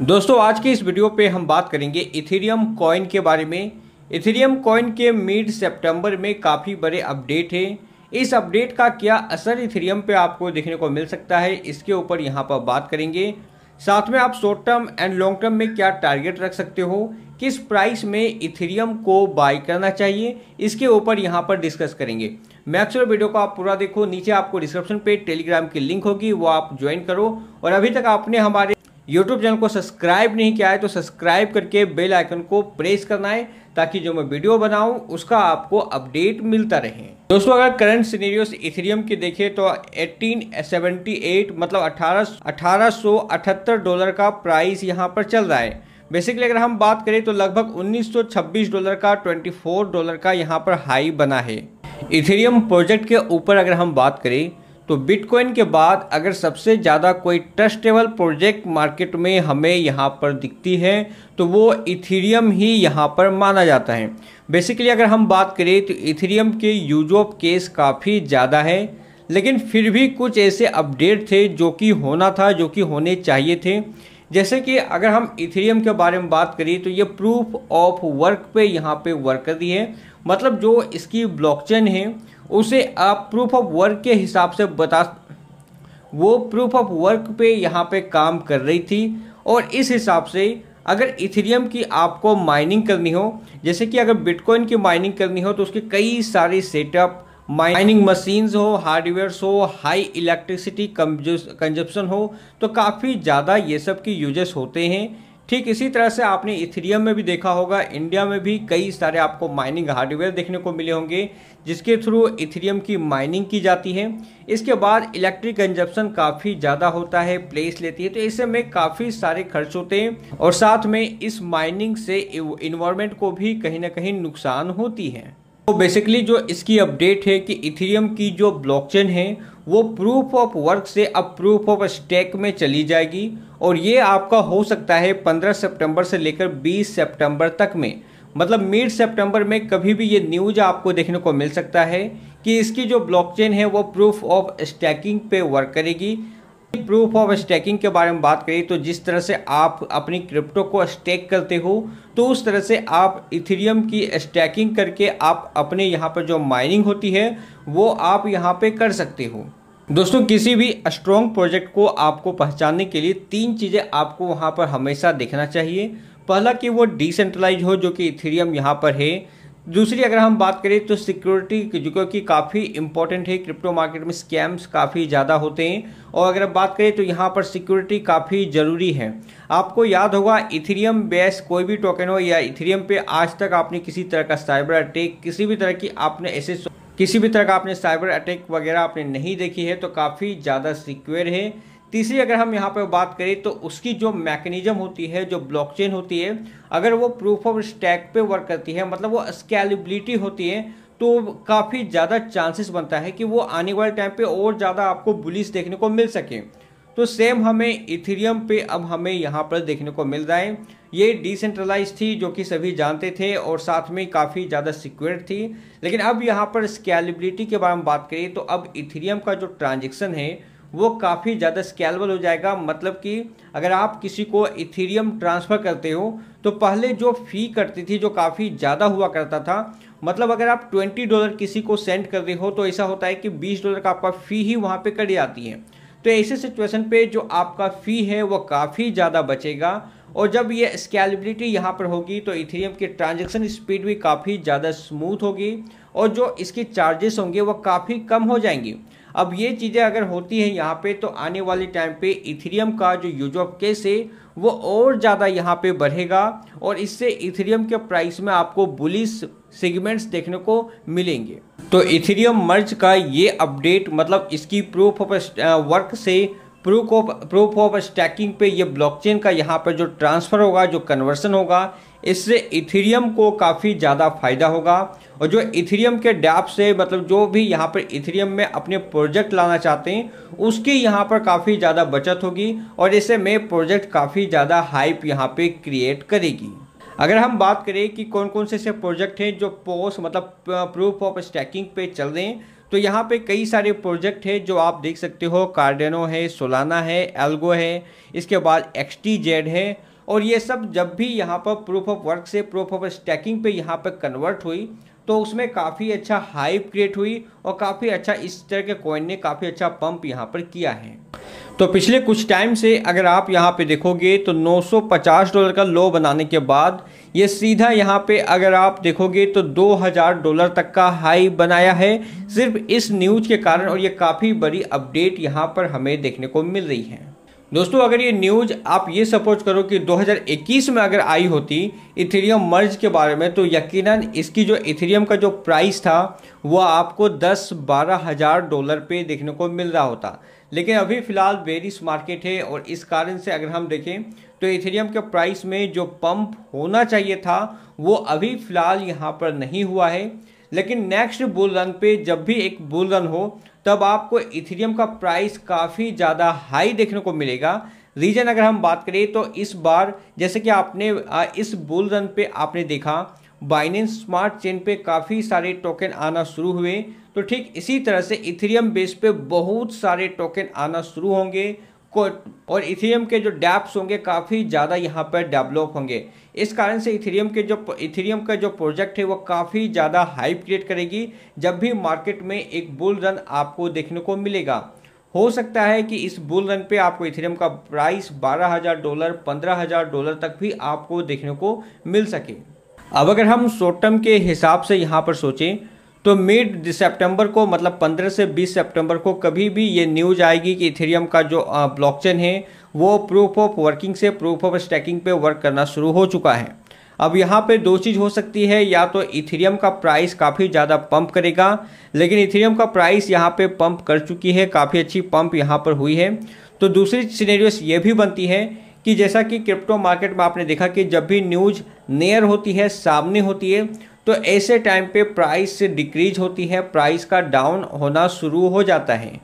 दोस्तों, आज की इस वीडियो पे हम बात करेंगे इथेरियम कॉइन के बारे में। इथेरियम कॉइन के मिड सितंबर में काफ़ी बड़े अपडेट है। इस अपडेट का क्या असर इथेरियम पे आपको देखने को मिल सकता है, इसके ऊपर यहाँ पर बात करेंगे। साथ में आप short term and long term में क्या टारगेट रख सकते हो, किस प्राइस में इथेरियम को बाय करना चाहिए, इसके ऊपर यहाँ पर डिस्कस करेंगे। मैक्चुअल वीडियो को आप पूरा देखो, नीचे आपको डिस्क्रिप्शन पे टेलीग्राम की लिंक होगी, वो आप ज्वाइन करो। और अभी तक आपने हमारे यूट्यूब चैनल को सब्सक्राइब नहीं किया है तो सब्सक्राइब करके बेल आइकन को प्रेस करना है, ताकि जो मैं वीडियो बनाऊँ, उसका आपको अपडेट मिलता रहे। दोस्तों, अगर करंट सिनेरियोस इथेरियम की देखें तो 1878 मतलब 18 1878 डॉलर का प्राइस यहाँ पर चल रहा है। बेसिकली अगर हम बात करें तो लगभग 1926 डॉलर का 24 डॉलर का यहाँ पर हाई बना है। इथेरियम प्रोजेक्ट के ऊपर अगर हम बात करें तो बिटकॉइन के बाद अगर सबसे ज़्यादा कोई ट्रस्टेबल प्रोजेक्ट मार्केट में हमें यहाँ पर दिखती है तो वो इथीरियम ही यहाँ पर माना जाता है। बेसिकली अगर हम बात करें तो इथेरियम के यूज़ ऑफ़ केस काफ़ी ज़्यादा है, लेकिन फिर भी कुछ ऐसे अपडेट थे जो कि होना था, जो कि होने चाहिए थे। जैसे कि अगर हम इथेरियम के बारे में बात करें तो ये प्रूफ ऑफ़ वर्क पे यहाँ पे वर्क कर दी है। मतलब जो इसकी ब्लॉकचेन है उसे आप प्रूफ ऑफ़ वर्क के हिसाब से बता वो प्रूफ ऑफ़ वर्क पे यहाँ पे काम कर रही थी और इस हिसाब से अगर इथेरियम की आपको माइनिंग करनी हो, जैसे कि अगर बिटकॉइन की माइनिंग करनी हो तो उसके कई सारे सेटअप माइनिंग मशीन्स हो हार्डवेयर्स हो हाई इलेक्ट्रिसिटी कंजप्शन हो तो काफ़ी ज़्यादा ये सब की यूजेस होते हैं। ठीक इसी तरह से आपने इथेरियम में भी देखा होगा इंडिया में भी कई सारे आपको माइनिंग हार्डवेयर देखने को मिले होंगे, जिसके थ्रू इथेरियम की माइनिंग की जाती है। इसके बाद इलेक्ट्रिक कंजप्शन काफ़ी ज़्यादा होता है प्लेस लेती है तो ऐसे में काफ़ी सारे खर्च होते हैं और साथ में इस माइनिंग से इन्वायरमेंट को भी कहीं ना कहीं नुकसान होती है। तो बेसिकली जो इसकी अपडेट है कि इथेरियम की जो ब्लॉकचेन है, वो प्रूफ ऑफ़ वर्क से अब प्रूफ ऑफ़ स्टेक में चली जाएगी और ये आपका हो सकता है 15 सितंबर से लेकर 20 सितंबर तक में। मतलब मिड सितंबर में कभी भी ये न्यूज़ आपको देखने को मिल सकता है कि इसकी जो ब्लॉकचेन है वो प्रूफ ऑफ़ स्टैकिंग पे वर्क करेगी। प्रूफ ऑफ़ स्टैकिंग के बारे में बात करें तो जिस तरह से आप अपनी क्रिप्टो को स्टैक करते हो तो उस तरह से आप इथेरियम की स्टैकिंग करके आप अपने यहाँ पर जो माइनिंग होती है, वो आप यहाँ पे कर सकते हो। दोस्तों, किसी भी स्ट्रॉन्ग प्रोजेक्ट को आपको पहचानने के लिए तीन चीज़ें आपको वहाँ पर हमेशा देखना चाहिए। पहला कि वो डिसेंट्रलाइज हो, जो कि इथेरियम यहाँ पर है। दूसरी, अगर हम बात करें तो सिक्योरिटी जो कि काफ़ी इंपॉर्टेंट है। क्रिप्टो मार्केट में स्कैम्स काफ़ी ज़्यादा होते हैं। और अगर बात करें तो यहाँ पर सिक्योरिटी काफ़ी ज़रूरी है। आपको याद होगा इथेरियम बेस कोई भी टोकन हो या इथेरियम पे आज तक आपने किसी तरह का साइबर अटैक किसी भी तरह की आपने ऐसे किसी भी तरह का आपने साइबर अटैक वगैरह आपने नहीं देखी है तो काफ़ी ज़्यादा सिक्योर है। तीसरी, अगर हम यहाँ पर बात करें तो उसकी जो मैकेनिज्म होती है, जो ब्लॉकचेन होती है, अगर वो प्रूफ ऑफ़ स्टैक पे वर्क करती है मतलब वो स्केलेबिलिटी होती है तो काफ़ी ज़्यादा चांसेस बनता है कि वो आने वाले टाइम पे और ज़्यादा आपको बुलिस देखने को मिल सके। तो सेम हमें इथेरियम पे अब हमें यहाँ पर देखने को मिल रहा है। ये डिसेंट्रलाइज थी, जो कि सभी जानते थे और साथ में काफ़ी ज़्यादा सिक्योर थी। लेकिन अब यहाँ पर स्केलेबिलिटी के बारे में बात करें तो अब इथेरियम का जो ट्रांजेक्शन है, वो काफ़ी ज़्यादा स्केलेबल हो जाएगा। मतलब कि अगर आप किसी को इथेरियम ट्रांसफ़र करते हो तो पहले जो फ़ी करती थी, जो काफ़ी ज़्यादा हुआ करता था मतलब अगर आप ट्वेंटी डॉलर किसी को सेंड कर रहे हो तो ऐसा होता है कि बीस डॉलर का आपका फ़ी ही वहाँ पे कट जाती है। तो ऐसे सिचुएशन पे जो आपका फ़ी है, वो काफ़ी ज़्यादा बचेगा। और जब ये स्केलेबिलिटी यहाँ पर होगी तो इथेरियम की ट्रांजेक्शन स्पीड भी काफ़ी ज़्यादा स्मूथ होगी। और जो इसकी चार्जेस होंगे, वो काफ़ी कम हो जाएँगी। अब ये चीज़ें अगर होती हैं यहाँ पे तो आने वाले टाइम पे इथेरियम का जो यूज़ ऑफ़ केस है वो और ज़्यादा यहाँ पे बढ़ेगा और इससे इथेरियम के प्राइस में आपको बुलिस सेगमेंट्स देखने को मिलेंगे। तो इथेरियम मर्ज का ये अपडेट मतलब इसकी प्रूफ ऑफ़ वर्क से proof of proof of staking पे ये ब्लॉकचेन का यहाँ पर जो ट्रांसफ़र होगा, जो कन्वर्सन होगा इससे इथेरियम को काफ़ी ज़्यादा फ़ायदा होगा। और जो इथेरियम के डैप से मतलब जो भी यहाँ पर इथेरियम में अपने प्रोजेक्ट लाना चाहते हैं, उसकी यहाँ पर काफ़ी ज़्यादा बचत होगी और इससे में प्रोजेक्ट काफ़ी ज़्यादा हाइप यहाँ पे क्रिएट करेगी। अगर हम बात करें कि कौन कौन से ऐसे प्रोजेक्ट हैं जो पोस्ट मतलब प्रूफ ऑफ़ स्टैकिंग पे चल रहे हैं तो यहाँ पे कई सारे प्रोजेक्ट है जो आप देख सकते हो। कार्डेनो है सोलाना है एल्गो है, इसके बाद एक्सटी जेड है और ये सब जब भी यहाँ पर प्रूफ ऑफ़ वर्क से प्रूफ ऑफ़ स्टैकिंग पे यहाँ पर कन्वर्ट हुई तो उसमें काफ़ी अच्छा हाइप क्रिएट हुई और काफ़ी अच्छा इस तरह के कॉइन ने काफ़ी अच्छा पंप यहाँ पर किया है। तो पिछले कुछ टाइम से अगर आप यहाँ पे देखोगे तो 950 डॉलर का लो बनाने के बाद ये सीधा यहाँ पे अगर आप देखोगे तो 2000 डॉलर तक का हाई बनाया है। सिर्फ़ इस न्यूज़ के कारण और ये काफ़ी बड़ी अपडेट यहाँ पर हमें देखने को मिल रही है। दोस्तों, अगर ये न्यूज़ आप ये सपोज़ करो कि 2021 में अगर आई होती इथेरियम मर्ज के बारे में तो यकीनन इसकी जो इथेरियम का जो प्राइस था, वो आपको 10-12 हज़ार डॉलर पे देखने को मिल रहा होता। लेकिन अभी फ़िलहाल बेरिस मार्केट है और इस कारण से अगर हम देखें तो इथेरियम के प्राइस में जो पंप होना चाहिए था, वो अभी फ़िलहाल यहाँ पर नहीं हुआ है। लेकिन नेक्स्ट बुल रन पे जब भी एक बुल रन हो तब आपको इथेरियम का प्राइस काफ़ी ज़्यादा हाई देखने को मिलेगा। रीजन अगर हम बात करें तो इस बार, जैसे कि आपने इस बुल रन पे आपने देखा बाइनेंस स्मार्ट चेन पे काफ़ी सारे टोकन आना शुरू हुए। तो ठीक इसी तरह से इथेरियम बेस पे बहुत सारे टोकन आना शुरू होंगे। और इथेरियम के जो डैप्स होंगे काफ़ी ज़्यादा यहाँ पर डेवलप होंगे। इस कारण से इथेरियम के जो इथेरियम का जो प्रोजेक्ट है वो काफ़ी ज़्यादा हाइप क्रिएट करेगी। जब भी मार्केट में एक बुल रन आपको देखने को मिलेगा। हो सकता है कि इस बुल रन पे आपको इथेरियम का प्राइस 12,000 डॉलर 15,000 डॉलर तक भी आपको देखने को मिल सके। अब अगर हम शॉर्ट टर्म के हिसाब से यहाँ पर सोचें तो मिड सितंबर को मतलब 15 से 20 सितंबर को कभी भी ये न्यूज़ आएगी कि इथेरियम का जो ब्लॉकचेन है, वो प्रूफ ऑफ़ वर्किंग से प्रूफ ऑफ़ स्टैकिंग पे वर्क करना शुरू हो चुका है। अब यहाँ पे दो चीज़ हो सकती है, या तो इथेरियम का प्राइस काफ़ी ज़्यादा पंप करेगा, लेकिन इथेरियम का प्राइस यहाँ पे पंप कर चुकी है, काफ़ी अच्छी पंप यहाँ पर हुई है। तो दूसरी सिनेरियोस ये भी बनती है कि जैसा कि क्रिप्टो मार्केट में आपने देखा कि जब भी न्यूज़ नियर होती है, सामने होती है तो ऐसे टाइम पे प्राइस डिक्रीज होती है प्राइस का डाउन होना शुरू हो जाता है।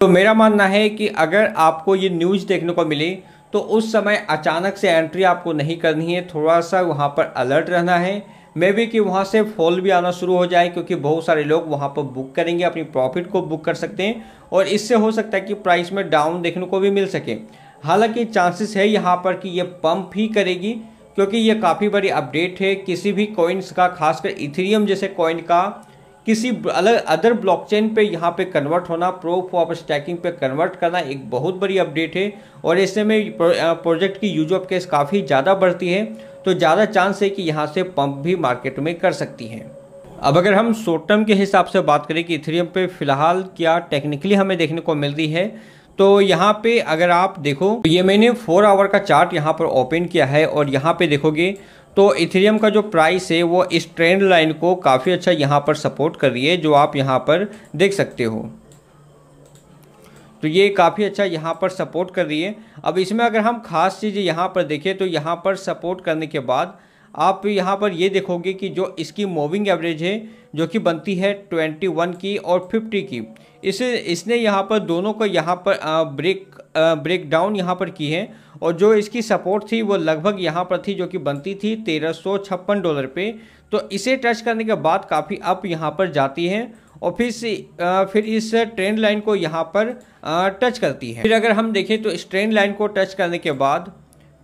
तो मेरा मानना है कि अगर आपको ये न्यूज़ देखने को मिले तो उस समय अचानक से एंट्री आपको नहीं करनी है थोड़ा सा वहाँ पर अलर्ट रहना है। मे भी कि वहाँ से फॉल भी आना शुरू हो जाए, क्योंकि बहुत सारे लोग वहाँ पर बुक करेंगे, अपनी प्रॉफिट को बुक कर सकते हैं। और इससे हो सकता है कि प्राइस में डाउन देखने को भी मिल सके। हालाँकि चांसेस है यहाँ पर कि ये पंप ही करेगी क्योंकि ये काफ़ी बड़ी अपडेट है। किसी भी कॉइन्स का, खासकर इथेरियम जैसे कॉइन का, किसी अलग अदर ब्लॉकचेन पे यहाँ पे कन्वर्ट होना प्रूफ ऑफ़ स्टैकिंग पे कन्वर्ट करना एक बहुत बड़ी अपडेट है। और ऐसे में प्रोजेक्ट की यूज़ ऑफ़ केस काफ़ी ज़्यादा बढ़ती है। तो ज़्यादा चांस है कि यहाँ से पंप भी मार्केट में कर सकती है। अब अगर हम शॉर्ट टर्म के हिसाब से बात करें कि इथेरियम पे फ़िलहाल क्या टेक्निकली हमें देखने को मिल रही है तो यहाँ पे अगर आप देखो तो ये मैंने फोर आवर का चार्ट यहाँ पर ओपन किया है और यहाँ पे देखोगे तो इथेरियम का जो प्राइस है वो इस ट्रेंड लाइन को काफ़ी अच्छा यहाँ पर सपोर्ट कर रही है, जो आप यहाँ पर देख सकते हो। तो ये काफ़ी अच्छा यहाँ पर सपोर्ट कर रही है। अब इसमें अगर हम खास चीज़ यहाँ पर देखें तो यहाँ पर सपोर्ट करने के बाद आप यहाँ पर ये देखोगे कि जो इसकी मूविंग एवरेज है, जो कि बनती है 21 की और 50 की। इसे, इसने यहाँ पर दोनों को यहाँ पर ब्रेक ब्रेक डाउन यहाँ पर की है और जो इसकी सपोर्ट थी वो लगभग यहाँ पर थी जो कि बनती थी तेरह डॉलर पे। तो इसे टच करने के बाद काफ़ी अप यहाँ पर जाती है और फिर से फिर इस ट्रेंड लाइन को यहाँ पर टच करती है। फिर अगर हम देखें तो इस ट्रेंड लाइन को टच करने के बाद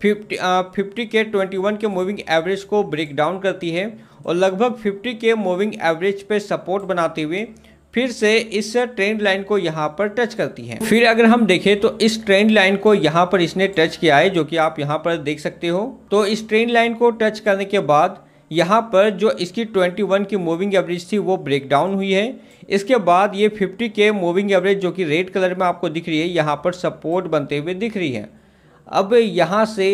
फिफ्टी फिफ्टी के ट्वेंटी वन के मूविंग एवरेज को ब्रेक डाउन करती है और लगभग फिफ्टी के मूविंग एवरेज पे सपोर्ट बनाते हुए फिर से इस ट्रेंड लाइन को यहाँ पर टच करती है। फिर अगर हम देखें तो इस ट्रेंड लाइन को यहाँ पर इसने टच किया है, जो कि आप यहाँ पर देख सकते हो। तो इस ट्रेंड लाइन को टच करने के बाद यहाँ पर जो इसकी 21 की मूविंग एवरेज थी, वो ब्रेक डाउन हुई है। इसके बाद ये 50 के मूविंग एवरेज जो कि रेड कलर में आपको दिख रही है, यहाँ पर सपोर्ट बनते हुए दिख रही है। अब यहाँ से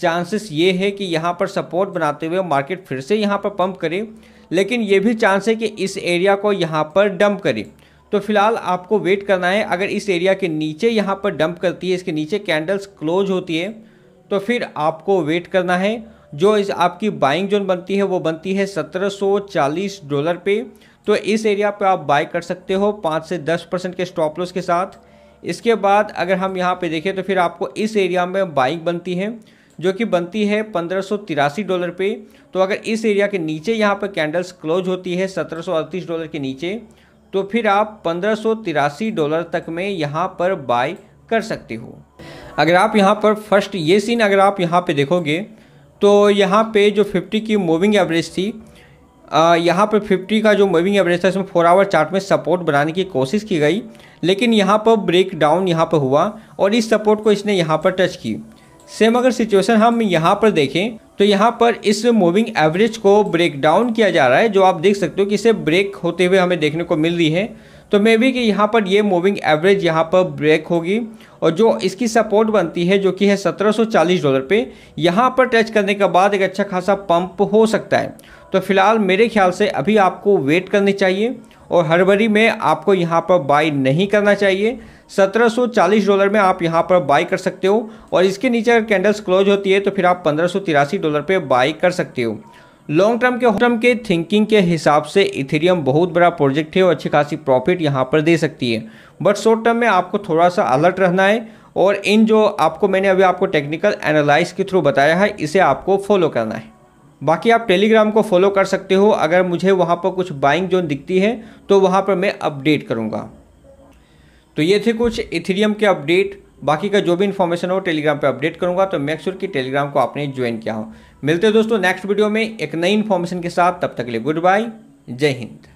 चांसेस ये है कि यहाँ पर सपोर्ट बनाते हुए मार्केट फिर से यहाँ पर पंप करे, लेकिन ये भी चांस है कि इस एरिया को यहाँ पर डंप करे। तो फ़िलहाल आपको वेट करना है, अगर इस एरिया के नीचे यहाँ पर डंप करती है, इसके नीचे कैंडल्स क्लोज होती है तो फिर आपको वेट करना है। जो इस आपकी बाइंग जोन बनती है, वो बनती है 1740 डॉलर पे। तो इस एरिया पे आप बाय कर सकते हो, पाँच से दस परसेंट के स्टॉप लॉस के साथ। इसके बाद अगर हम यहाँ पे देखें तो फिर आपको इस एरिया में बाइक बनती है, जो कि बनती है पंद्रह डॉलर पे। तो अगर इस एरिया के नीचे यहाँ पर कैंडल्स क्लोज होती है, सत्रह सौ अड़तीस डॉलर के नीचे तो फिर आप पंद्रह डॉलर तक में यहाँ पर बाय कर सकते हो। अगर आप यहाँ पर फ़र्स्ट ये सीन अगर आप यहाँ पे देखोगे तो यहाँ पे जो 50 की मूविंग एवरेज थी यहाँ पर 50 का जो मूविंग एवरेज था, इसमें फोर आवर चार्ट में सपोर्ट बनाने की कोशिश की गई, लेकिन यहाँ पर ब्रेक डाउन यहाँ पर हुआ और इस सपोर्ट को इसने यहाँ पर टच की। सेम अगर सिचुएशन हम यहाँ पर देखें तो यहाँ पर इस मूविंग एवरेज को ब्रेक डाउन किया जा रहा है, जो आप देख सकते हो कि इसे ब्रेक होते हुए हमें देखने को मिल रही है। तो मे बी कि यहाँ पर ये मूविंग एवरेज यहाँ पर ब्रेक होगी और जो इसकी सपोर्ट बनती है, जो कि है 1740 डॉलर पे, यहाँ पर टच करने के बाद एक अच्छा खासा पंप हो सकता है। तो फ़िलहाल मेरे ख्याल से अभी आपको वेट करनी चाहिए और हरबरी में आपको यहाँ पर बाई नहीं करना चाहिए। 1740 डॉलर में आप यहाँ पर बाई कर सकते हो और इसके नीचे अगर कैंडल्स क्लोज होती है तो फिर आप पंद्रह डॉलर पे बाई कर सकते हो। लॉन्ग टर्म के टर्म के थिंकिंग के हिसाब से इथेरियम बहुत बड़ा प्रोजेक्ट है और अच्छी खासी प्रॉफिट यहाँ पर दे सकती है। बट शॉर्ट टर्म में आपको थोड़ा सा अलर्ट रहना है और इन जो आपको मैंने अभी आपको टेक्निकल एनालाइज के थ्रू बताया है, इसे आपको फॉलो करना है। बाकी आप टेलीग्राम को फॉलो कर सकते हो। अगर मुझे वहाँ पर कुछ बाइंग जोन दिखती है तो वहाँ पर मैं अपडेट करूँगा। तो ये थे कुछ इथेरियम के अपडेट बाकी का जो भी इन्फॉर्मेशन हो टेलीग्राम पे अपडेट करूँगा। तो मेक श्योर कि टेलीग्राम को आपने ज्वाइन किया हो। मिलते हैं दोस्तों नेक्स्ट वीडियो में एक नई इन्फॉर्मेशन के साथ। तब तक के लिए गुड बाय जय हिंद।